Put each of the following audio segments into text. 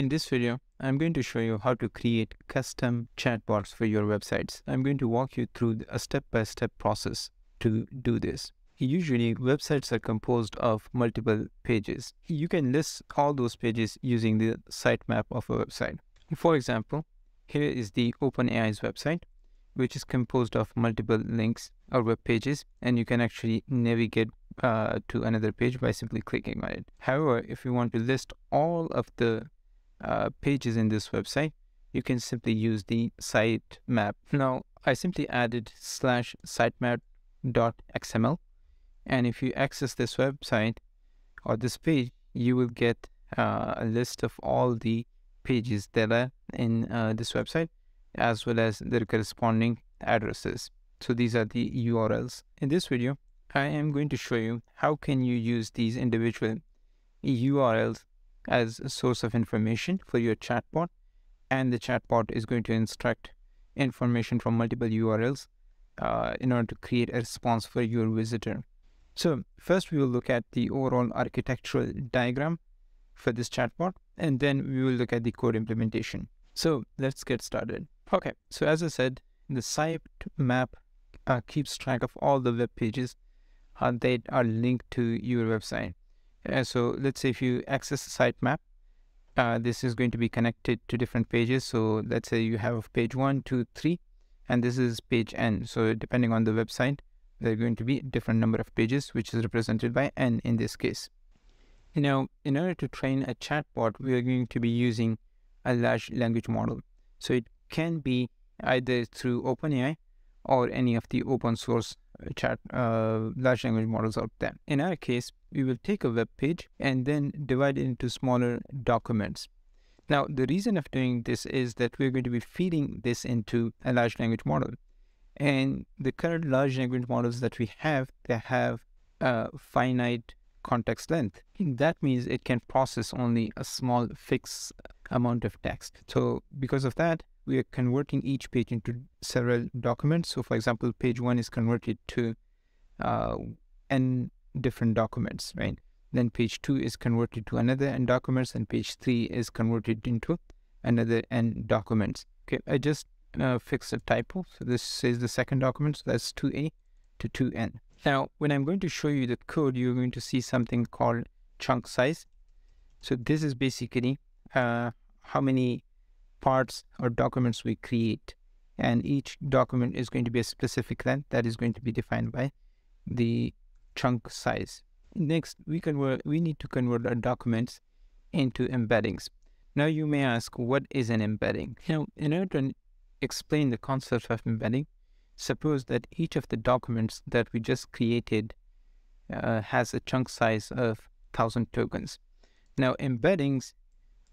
In this video, I'm going to show you how to create custom chatbots for your websites. I'm going to walk you through a step-by-step process to do this. Usually, websites are composed of multiple pages. You can list all those pages using the sitemap of a website. For example, here is the OpenAI's website, which is composed of multiple links or web pages, and you can actually navigate uh, to another page by simply clicking on it. However, if you want to list all of the uh, pages in this website, you can simply use the sitemap. Now, I simply added slash sitemap.xml. And if you access this website or this page, you will get uh, a list of all the pages that are in uh, this website, as well as their corresponding addresses. So these are the URLs. In this video, I am going to show you how can you use these individual URLs as a source of information for your chatbot. And the chatbot is going to instruct information from multiple URLs uh, in order to create a response for your visitor. So first we will look at the overall architectural diagram for this chatbot, and then we will look at the code implementation. So let's get started. Okay, so as I said, the site map uh, keeps track of all the web pages uh, that are linked to your website. Uh, so let's say if you access the sitemap, uh, this is going to be connected to different pages. So let's say you have page one, two, three, and this is page n. So depending on the website, there are going to be different number of pages, which is represented by n in this case. Now, in order to train a chatbot, we are going to be using a large language model. So it can be either through OpenAI or any of the open source chat uh, large language models out there. In our case, we will take a web page and then divide it into smaller documents. Now, the reason of doing this is that we're going to be feeding this into a large language model. And the current large language models that we have, they have a finite context length. That means it can process only a small fixed amount of text. So because of that, we are converting each page into several documents. So for example, page one is converted to uh, n different documents, right? Then page two is converted to another n documents and page three is converted into another n documents. Okay, I just uh, fixed a typo. So this is the second document. So that's 2a to 2n. Now, when I'm going to show you the code, you're going to see something called chunk size. So this is basically uh, how many parts or documents we create. And each document is going to be a specific length that is going to be defined by the chunk size. Next, we convert we need to convert our documents into embeddings. Now you may ask, what is an embedding? Now, in order to explain the concept of embedding, suppose that each of the documents that we just created uh, has a chunk size of 1000 tokens. Now, embeddings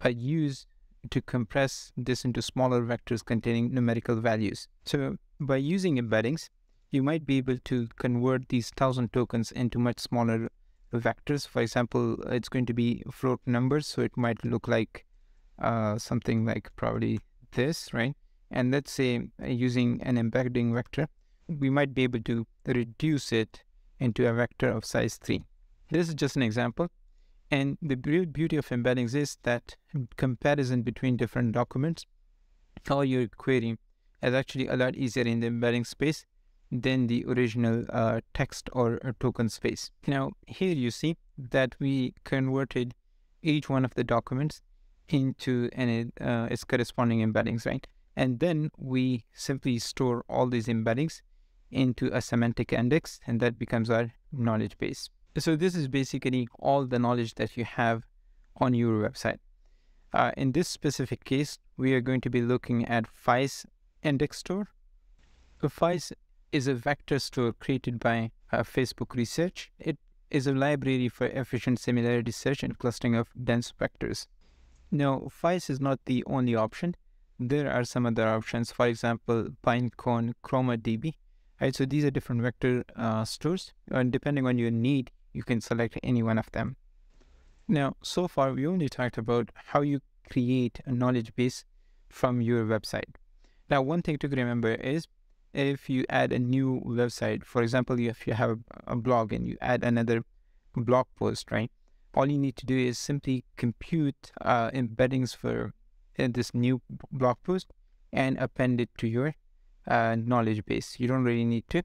are used to compress this into smaller vectors containing numerical values. So by using embeddings, you might be able to convert these thousand tokens into much smaller vectors. For example, it's going to be float numbers, so it might look like uh, something like probably this, right? And let's say uh, using an embedding vector, we might be able to reduce it into a vector of size 3. This is just an example. And the beauty of embeddings is that comparison between different documents or your query is actually a lot easier in the embedding space than the original uh, text or, or token space. Now, here you see that we converted each one of the documents into an, uh, its corresponding embeddings, right? And then we simply store all these embeddings into a semantic index, and that becomes our knowledge base. So this is basically all the knowledge that you have on your website. Uh, in this specific case, we are going to be looking at FAISS index store. So FAISS is a vector store created by uh, Facebook Research. It is a library for efficient similarity search and clustering of dense vectors. Now, FAISS is not the only option. There are some other options, for example, Pinecone, ChromaDB. Right, so these are different vector uh, stores, and depending on your need, you can select any one of them. Now, so far, we only talked about how you create a knowledge base from your website. Now, one thing to remember is if you add a new website, for example, if you have a blog and you add another blog post, right? All you need to do is simply compute uh, embeddings for uh, this new blog post and append it to your uh, knowledge base. You don't really need to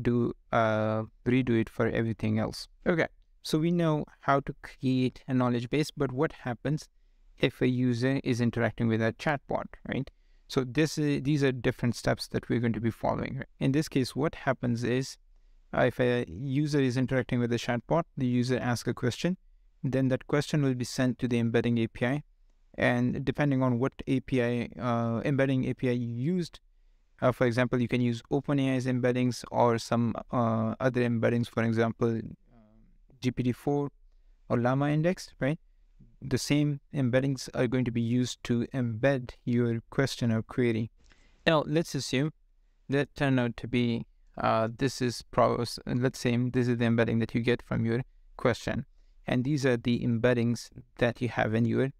do uh, redo it for everything else. Okay, so we know how to create a knowledge base, but what happens if a user is interacting with a chatbot, right? So this is, these are different steps that we're going to be following. In this case, what happens is uh, if a user is interacting with a chatbot, the user asks a question, then that question will be sent to the embedding API. And depending on what API, uh, embedding API you used, uh, for example, you can use OpenAI's embeddings or some uh, other embeddings, for example, GPT-4 or Llama Index, right? The same embeddings are going to be used to embed your question or query. Now, let's assume that turned out to be uh, this is probably, let's say this is the embedding that you get from your question, and these are the embeddings that you have in your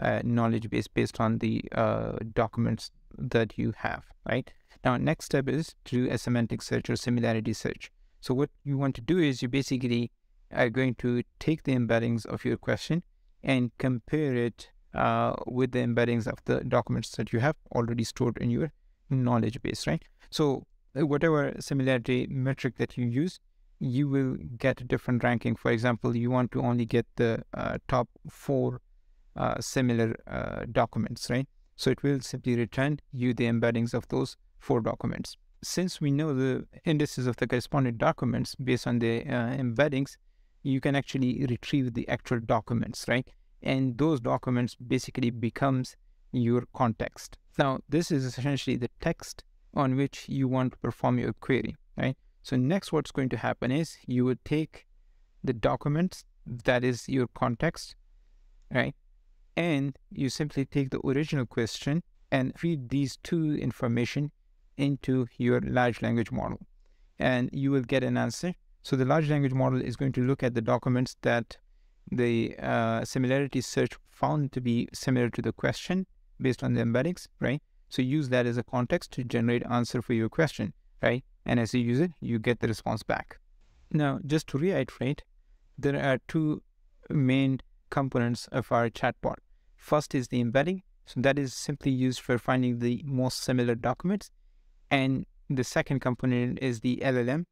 uh, knowledge base based on the uh, documents that you have, right? Now, next step is to do a semantic search or similarity search. So what you want to do is you basically are going to take the embeddings of your question and compare it uh, with the embeddings of the documents that you have already stored in your knowledge base, right? So uh, whatever similarity metric that you use, you will get a different ranking. For example, you want to only get the uh, top four uh, similar uh, documents, right? So it will simply return you the embeddings of those four documents. Since we know the indices of the corresponding documents based on the uh, embeddings, you can actually retrieve the actual documents, right? And those documents basically becomes your context. Now, this is essentially the text on which you want to perform your query, right? So next what's going to happen is you would take the documents that is your context, right? And you simply take the original question and feed these two information into your large language model and you will get an answer. So the large language model is going to look at the documents that the uh, similarity search found to be similar to the question based on the embeddings, right? So use that as a context to generate answer for your question, right? And as you use it, you get the response back. Now, just to reiterate, there are two main components of our chatbot. First is the embedding. So that is simply used for finding the most similar documents. And the second component is the LLM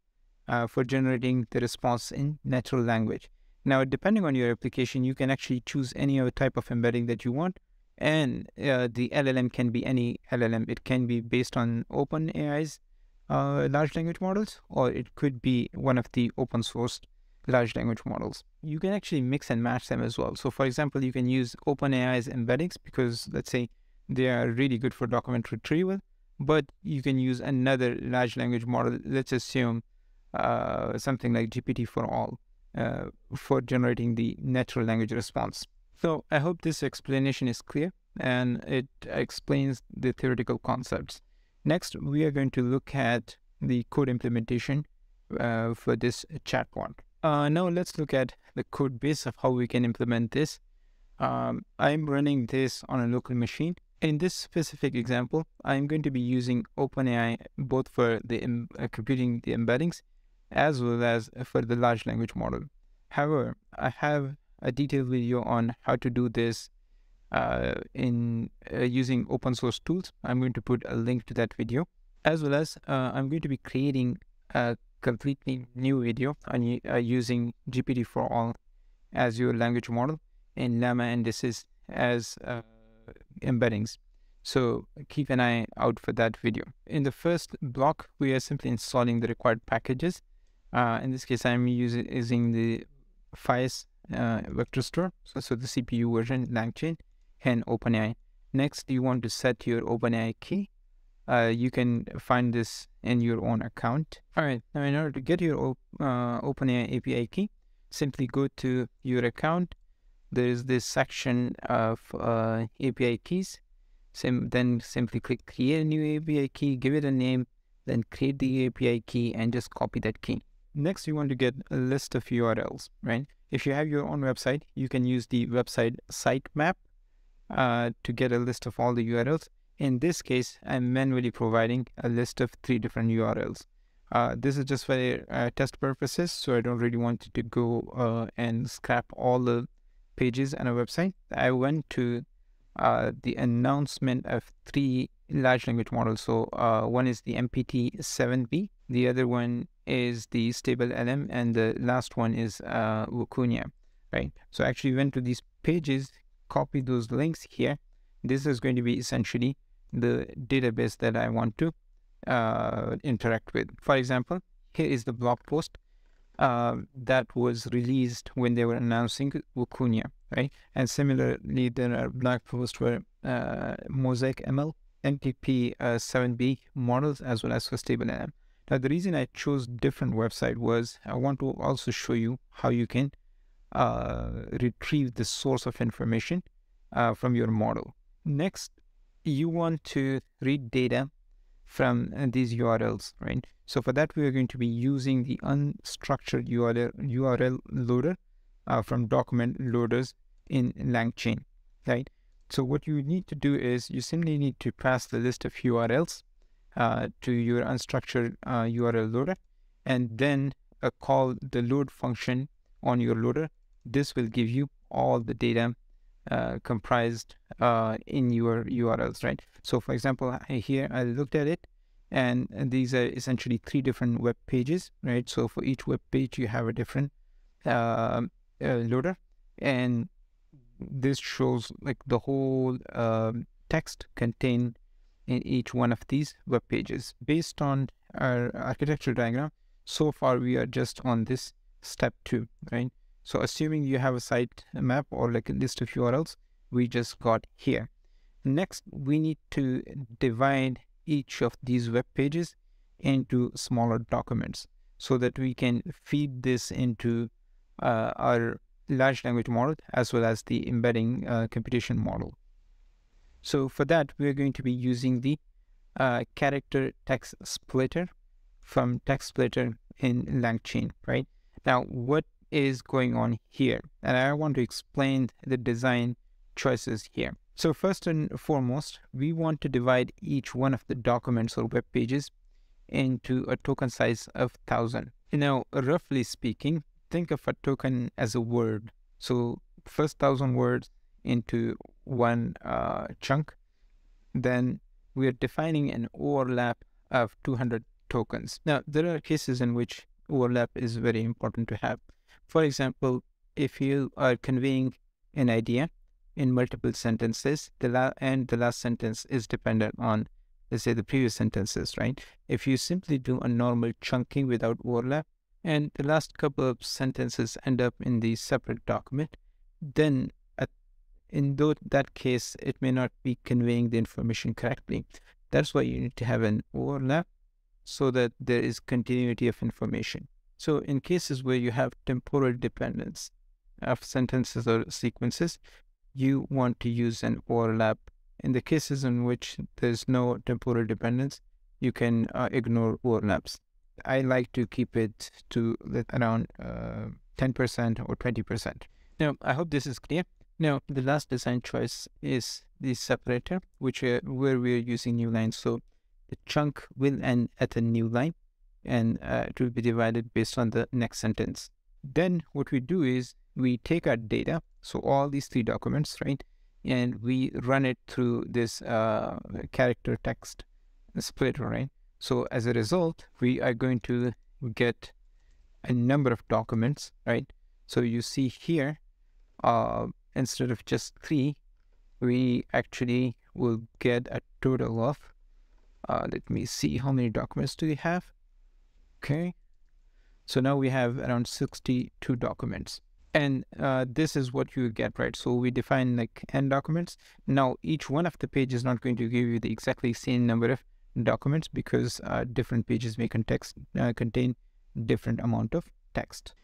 uh, for generating the response in natural language. Now, depending on your application, you can actually choose any other type of embedding that you want. And uh, the LLM can be any LLM. It can be based on OpenAI's uh, large language models, or it could be one of the open source large language models. You can actually mix and match them as well. So, for example, you can use OpenAI's embeddings because, let's say, they are really good for document retrieval but you can use another large language model. Let's assume uh, something like GPT4All uh, for generating the natural language response. So I hope this explanation is clear and it explains the theoretical concepts. Next, we are going to look at the code implementation uh, for this chatbot. Uh, now let's look at the code base of how we can implement this. Um, I'm running this on a local machine in this specific example, I'm going to be using OpenAI both for the uh, computing the embeddings as well as for the large language model. However, I have a detailed video on how to do this uh, in uh, using open source tools. I'm going to put a link to that video as well as uh, I'm going to be creating a completely new video on uh, using GPT4All as your language model in Llama and this is as uh, embeddings. So keep an eye out for that video. In the first block, we are simply installing the required packages. Uh, in this case, I'm using, the FAISS uh, vector store, so, so the CPU version, LangChain, and OpenAI. Next, you want to set your OpenAI key. Uh, you can find this in your own account. All right, now in order to get your uh, OpenAI API key, simply go to your account there is this section of uh, API keys. Sim then simply click create a new API key, give it a name, then create the API key and just copy that key. Next, you want to get a list of URLs, right? If you have your own website, you can use the website sitemap uh, to get a list of all the URLs. In this case, I'm manually providing a list of three different URLs. Uh, this is just for uh, test purposes, so I don't really want to go uh, and scrap all the pages on a website. I went to uh, the announcement of three large language models. So uh, one is the MPT-7B, the other one is the Stable LM, and the last one is uh, Vicuña, right? So I actually went to these pages, copy those links here. This is going to be essentially the database that I want to uh, interact with. For example, here is the blog post uh, that was released when they were announcing Vicuña, right? And similarly, there are blog posts for uh, Mosaic ML, MPT 7B uh, models, as well as for StableLM. Now, the reason I chose different website was I want to also show you how you can uh, retrieve the source of information uh, from your model. Next, you want to read data from uh, these URLs, right? So for that, we are going to be using the unstructured URL, URL loader uh, from document loaders in LangChain, right? So what you need to do is you simply need to pass the list of URLs uh, to your unstructured uh, URL loader and then uh, call the load function on your loader. This will give you all the data uh, comprised uh, in your URLs, right? So for example, here I looked at it and, these are essentially three different web pages, right? So for each web page, you have a different loader and this shows like the whole text contained in each one of these web pages. Based on our architecture diagram, so far we are just on this step two, right? So assuming you have a site map or like a list of URLs, we just got here. Next, we need to divide each of these web pages into smaller documents so that we can feed this into uh, our large language model as well as the embedding uh, computation model. So for that, we're going to be using the uh, character text splitter from text splitter in LangChain, right? Now, what is going on here? And I want to explain the design choices here. So first and foremost, we want to divide each one of the documents or web pages into a token size of 1000. Now, roughly speaking, think of a token as a word. So first thousand words into one uh, chunk. Then we are defining an overlap of 200 tokens. Now, there are cases in which overlap is very important to have. For example, if you are conveying an idea in multiple sentences, the and the last sentence is dependent on, let's say, the previous sentences, right? If you simply do a normal chunking without overlap, and the last couple of sentences end up in the separate document, then in that case, it may not be conveying the information correctly. That's why you need to have an overlap so that there is continuity of information. So in cases where you have temporal dependence of sentences or sequences, you want to use an overlap. In the cases in which there's no temporal dependence, you can uh, ignore overlaps. I like to keep it to around uh, 10% or 20%. Now, I hope this is clear. Now, the last design choice is the separator, which uh, where we're using new lines. So the chunk will end at a new line and uh, it will be divided based on the next sentence. Then what we do is we take our data, so all these three documents, right? And we run it through this uh, character text splitter, right? So as a result, we are going to get a number of documents, right? So you see here, uh, instead of just three, we actually will get a total of, uh, let me see how many documents do we have. Okay. So now we have around 62 documents. And uh, this is what you get, right? So we define like n documents. Now, each one of the pages is not going to give you the exactly same number of documents because uh, different pages may context, uh, contain different amount of text.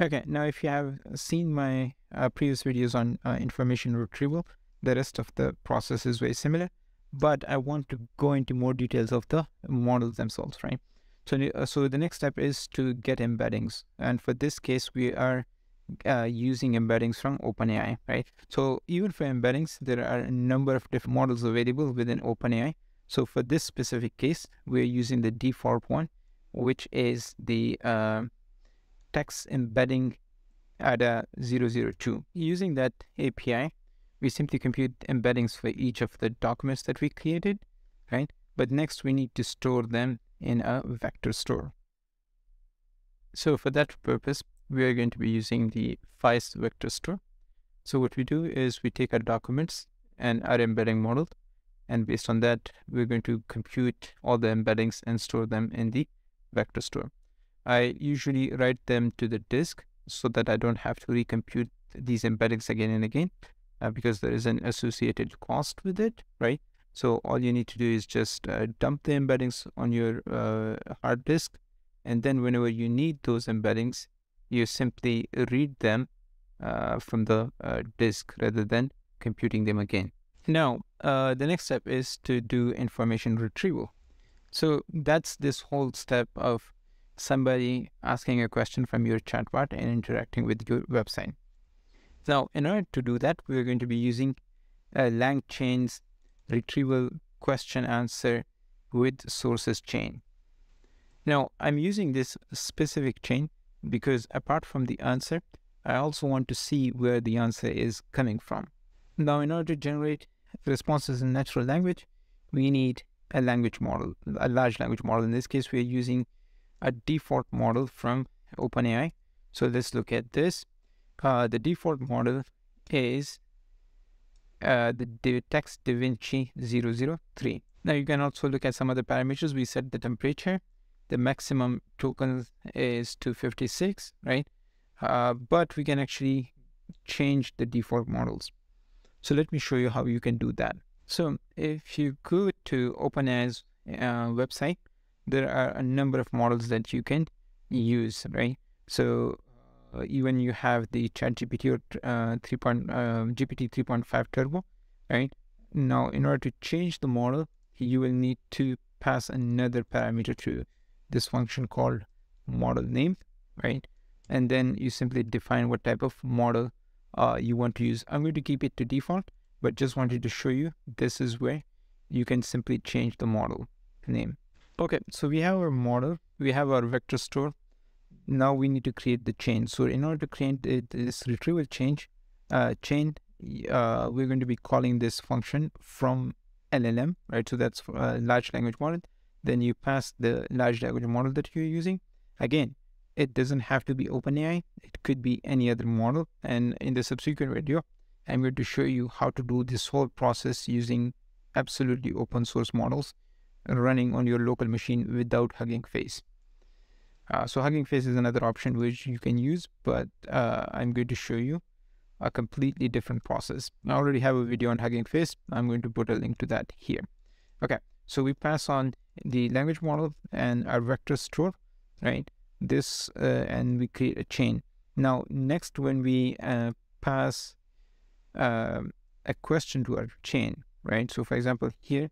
Okay, now if you have seen my uh, previous videos on uh, information retrieval, the rest of the process is very similar, but I want to go into more details of the models themselves, right? So, uh, so the next step is to get embeddings. And for this case, we are uh, using embeddings from OpenAI, right? So even for embeddings, there are a number of different models available within OpenAI. So for this specific case, we're using the default one, which is the uh, text embedding ADA 002. Using that API, we simply compute embeddings for each of the documents that we created, right? But next we need to store them in a vector store. So for that purpose, we are going to be using the FAISS vector store. So what we do is we take our documents and our embedding model, and based on that, we're going to compute all the embeddings and store them in the vector store. I usually write them to the disk so that I don't have to recompute these embeddings again and again uh, because there is an associated cost with it, right? So all you need to do is just uh, dump the embeddings on your uh, hard disk. And then whenever you need those embeddings, you simply read them uh, from the uh, disk rather than computing them again. Now, uh, the next step is to do information retrieval. So that's this whole step of somebody asking a question from your chatbot and interacting with your website. Now, in order to do that, we're going to be using a LangChain's retrieval question answer with sources chain. Now, I'm using this specific chain because apart from the answer, I also want to see where the answer is coming from. Now, in order to generate responses in natural language, we need a language model, a large language model. In this case, we are using a default model from OpenAI. So let's look at this. Uh, the default model is uh, the text DaVinci 003. Now you can also look at some other parameters. We set the temperature. The maximum token is 256, right? Uh, but we can actually change the default models. So let me show you how you can do that. So if you go to OpenAI's uh, website, there are a number of models that you can use, right? So uh, even you have the ChatGPT or uh, 3. Point, uh, GPT 3.5 Turbo, right? Now, in order to change the model, you will need to pass another parameter to this function called model name, right? And then you simply define what type of model uh, you want to use. I'm going to keep it to default, but just wanted to show you this is where you can simply change the model name. Okay, so we have our model, we have our vector store. Now we need to create the chain. So in order to create this retrieval change uh, chain, uh, we're going to be calling this function from LLM, right? So that's a large language model. Then you pass the large language model that you're using. Again, it doesn't have to be OpenAI. It could be any other model. And in the subsequent video, I'm going to show you how to do this whole process using absolutely open source models running on your local machine without Hugging Face. Uh, so Hugging Face is another option which you can use, but uh, I'm going to show you a completely different process. I already have a video on Hugging Face. I'm going to put a link to that here. Okay, so we pass on the language model and our vector store, right? This, uh, and we create a chain. Now, next, when we uh, pass um, a question to our chain, right? So for example, here,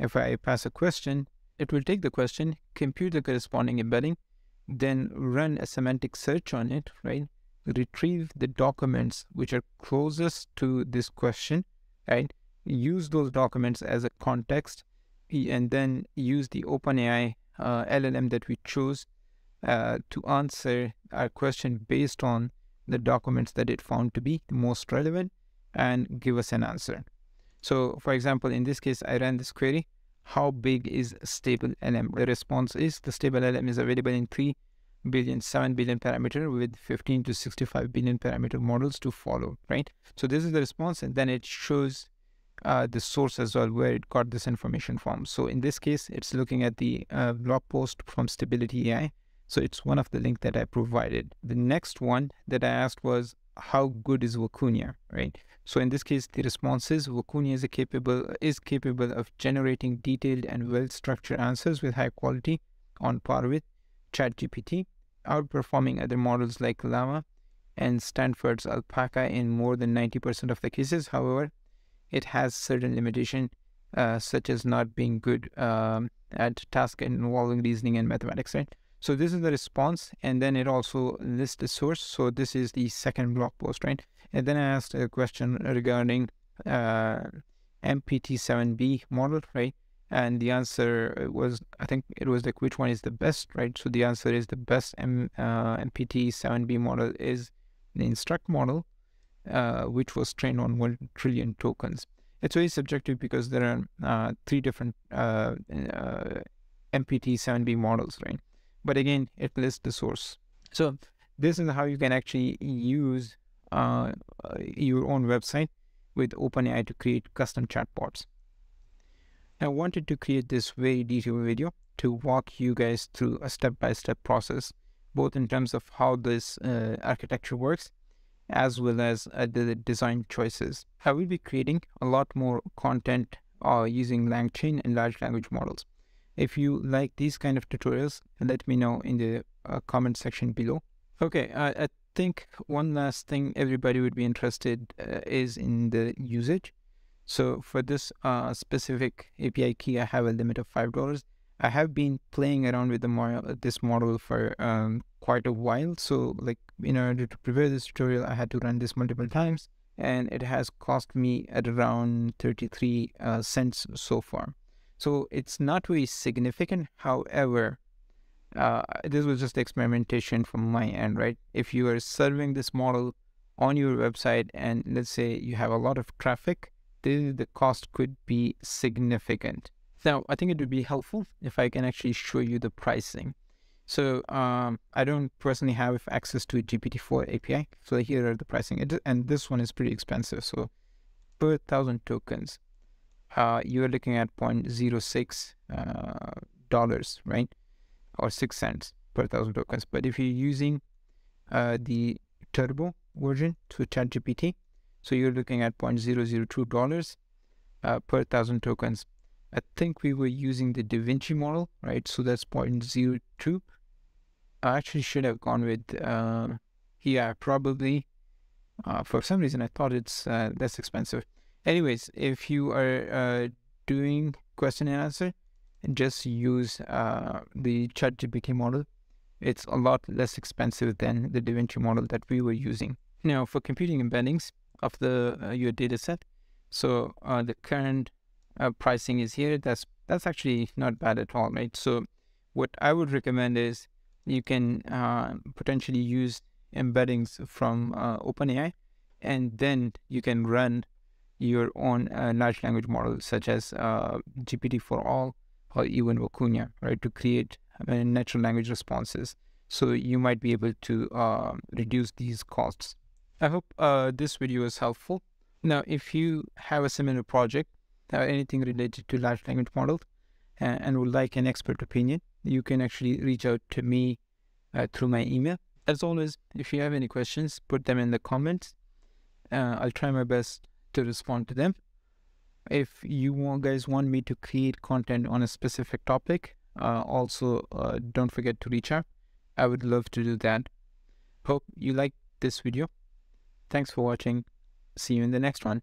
if I pass a question, it will take the question, compute the corresponding embedding, then run a semantic search on it, right? Retrieve the documents which are closest to this question, right? Use those documents as a context, and then use the OpenAI uh, LLM that we chose uh, to answer our question based on the documents that it found to be most relevant and give us an answer. So for example, in this case, I ran this query. How big is stable LM? The response is the stable LM is available in 3 billion, 7 billion parameter with 15 to 65 billion parameter models to follow, right? So this is the response and then it shows uh, the source as well where it got this information from. So in this case, it's looking at the uh, blog post from Stability AI. So it's one of the link that I provided. The next one that I asked was how good is Vicuña, right? So in this case, the response is Vicuña is capable is capable of generating detailed and well-structured answers with high quality on par with ChatGPT, outperforming other models like Llama and Stanford's Alpaca in more than 90% of the cases. However, it has certain limitation, uh, such as not being good um, at tasks involving reasoning and mathematics, right? So this is the response, and then it also lists the source. So this is the second blog post, right? And then I asked a question regarding uh, MPT7B model, right? and the answer was I think it was like which one is the best, right? So the answer is the best M, uh, MPT 7B model is the instruct model, uh, which was trained on one trillion tokens. It's very subjective because there are uh, three different uh, uh, MPT 7B models, right? But again, it lists the source. So this is how you can actually use uh, your own website with OpenAI to create custom chatbots. I wanted to create this very detailed video to walk you guys through a step-by-step -step process, both in terms of how this uh, architecture works, as well as uh, the design choices. I will be creating a lot more content uh, using LangChain and large language models. If you like these kind of tutorials, let me know in the uh, comment section below. Okay, I think one last thing everybody would be interested uh, is in the usage. So for this uh, specific API key, I have a limit of $5. I have been playing around with the model, this model for um, quite a while. So like in order to prepare this tutorial, I had to run this multiple times and it has cost me at around 33 uh, cents so far. So it's not very significant. However, uh, this was just experimentation from my end, right? If you are serving this model on your website and let's say you have a lot of traffic, the, the cost could be significant. Now, I think it would be helpful if I can actually show you the pricing. So um, I don't personally have access to a GPT-4 API. So here are the pricing. and this one is pretty expensive. So per thousand tokens, uh, you're looking at 0.06 uh, dollars, right? Or six cents per thousand tokens. But if you're using uh, the turbo version to ChatGPT, so you're looking at $0.002 uh, per thousand tokens. I think we were using the DaVinci model, right? So that's 0.02. I actually should have gone with, uh, yeah, probably. Uh, for some reason, I thought it's less expensive. Anyways, if you are uh, doing question and answer, just use uh, the ChatGPT model. It's a lot less expensive than the DaVinci model that we were using. Now, for computing embeddings, of the uh, your data set. So uh, the current uh, pricing is here. That's that's actually not bad at all, right? So what I would recommend is you can uh, potentially use embeddings from OpenAI, and then you can run your own uh, large language model, such as GPT-4All or even Vicuña, right, to create natural language responses. So you might be able to reduce these costs. I hope uh, this video was helpful. Now, if you have a similar project uh, anything related to large language models uh, and would like an expert opinion, you can actually reach out to me uh, through my email. As always, if you have any questions, put them in the comments. Uh, I'll try my best to respond to them. If you guys want me to create content on a specific topic, uh, also don't forget to reach out. I would love to do that. Hope you like this video. Thanks for watching. See you in the next one.